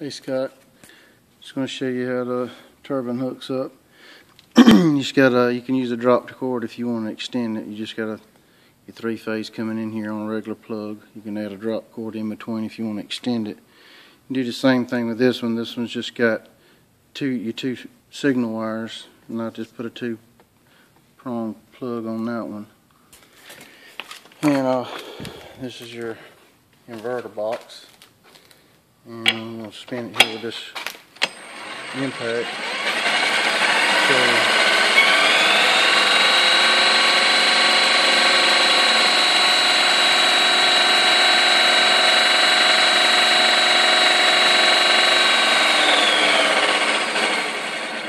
Hey Scott, just going to show you how the turbine hooks up. you just got to, you can use a drop cord if you want to extend it. You just got to, your three phase coming in here on a regular plug. You can add a drop cord in between if you want to extend it. You do the same thing with this one. This one's just got two, your two signal wires, and I just put a two prong plug on that one. And uh, this is your inverter box. I'm going to spin it here with this impact. So,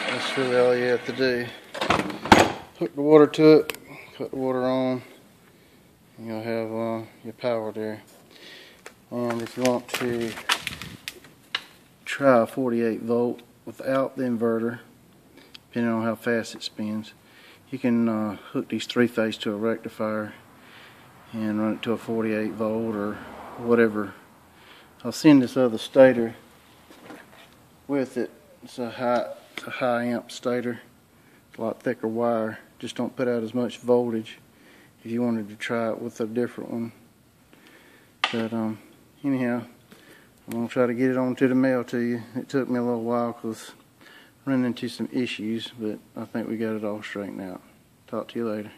that's really all you have to do. Hook the water to it, cut the water on, and you'll have uh, your power there. And if you want to try a 48 volt without the inverter, depending on how fast it spins, you can uh, hook these three phase to a rectifier and run it to a 48 volt or whatever. I'll send this other stator with it. It's a high, it's a high amp stator, a lot thicker wire. Just don't put out as much voltage if you wanted to try it with a different one. But um, anyhow, I'm going to try to get it onto the mail to you. It took me a little while because running into some issues, but I think we got it all straightened out. Talk to you later.